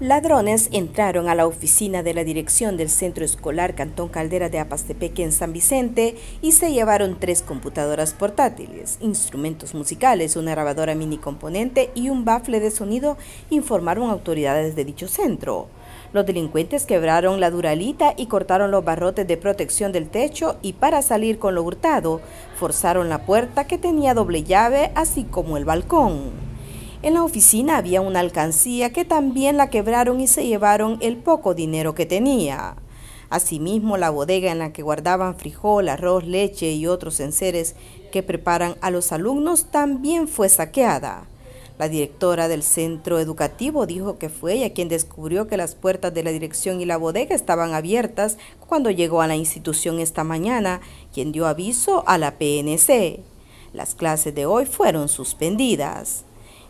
Ladrones entraron a la oficina de la dirección del Centro Escolar Cantón Caldera de Apastepeque en San Vicente y se llevaron tres computadoras portátiles, instrumentos musicales, una grabadora mini componente y un bafle de sonido, informaron autoridades de dicho centro. Los delincuentes quebraron la duralita y cortaron los barrotes de protección del techo y para salir con lo hurtado, forzaron la puerta que tenía doble llave así como el balcón. En la oficina había una alcancía que también la quebraron y se llevaron el poco dinero que tenía. Asimismo, la bodega en la que guardaban frijol, arroz, leche y otros enseres que preparan a los alumnos también fue saqueada. La directora del centro educativo dijo que fue ella quien descubrió que las puertas de la dirección y la bodega estaban abiertas cuando llegó a la institución esta mañana, quien dio aviso a la PNC. Las clases de hoy fueron suspendidas.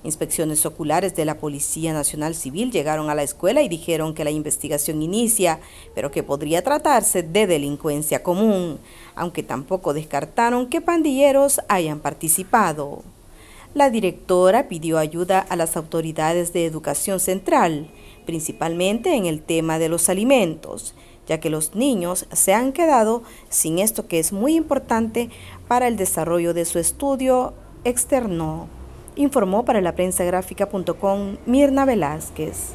Inspecciones oculares de la Policía Nacional Civil llegaron a la escuela y dijeron que la investigación inicia, pero que podría tratarse de delincuencia común, aunque tampoco descartaron que pandilleros hayan participado. La directora pidió ayuda a las autoridades de educación central, principalmente en el tema de los alimentos, ya que los niños se han quedado sin esto que es muy importante para el desarrollo de su estudio externo informó para la prensa gráfica.com Mirna Velázquez.